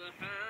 سبحان الله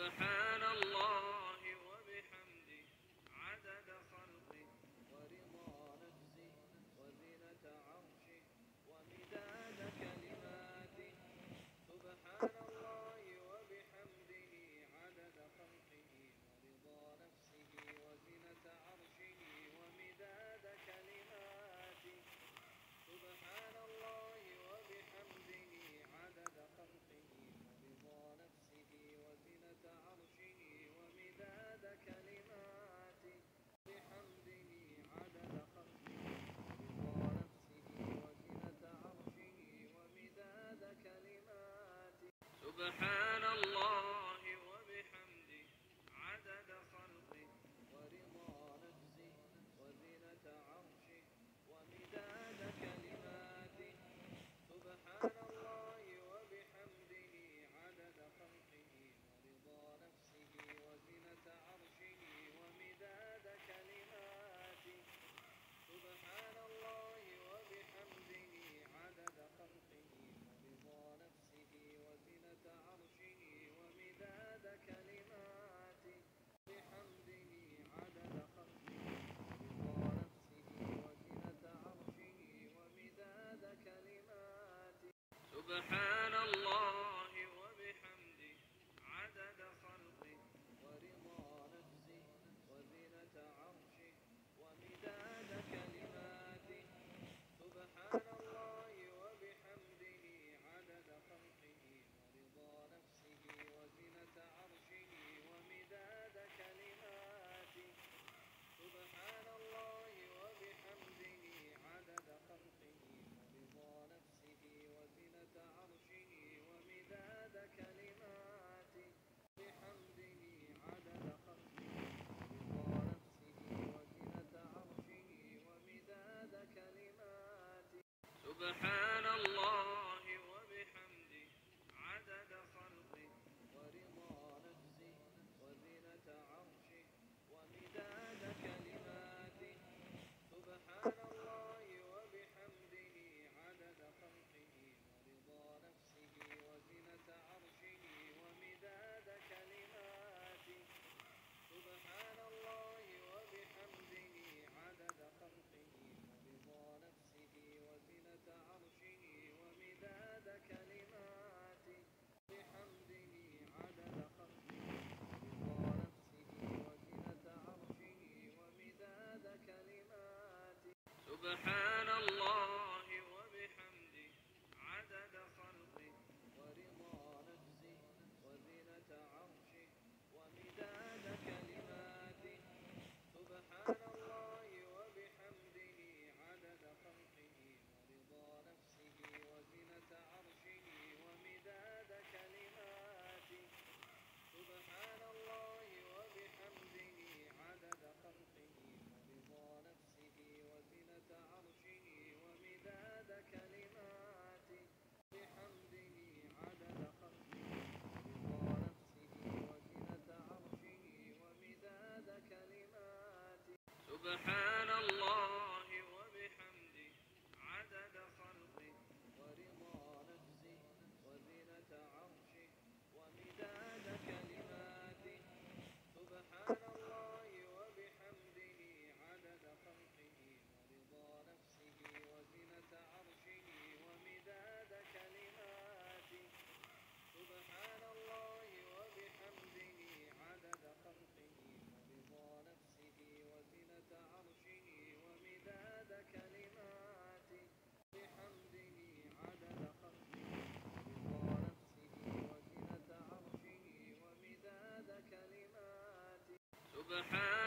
the hand. سبحان الله. subhan سبحانه سبحان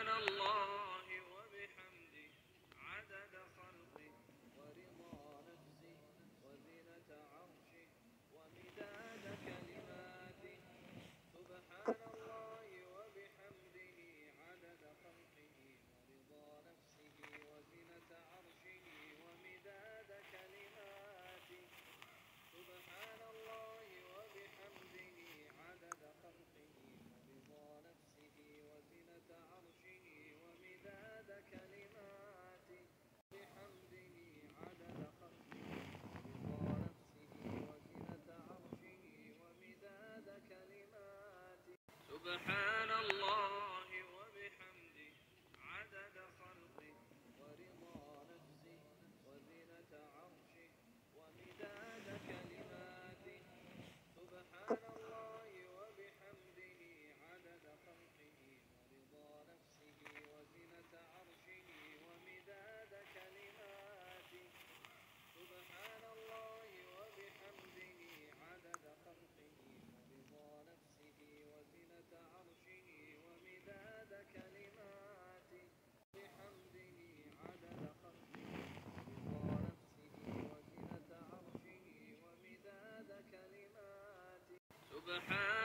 سبحان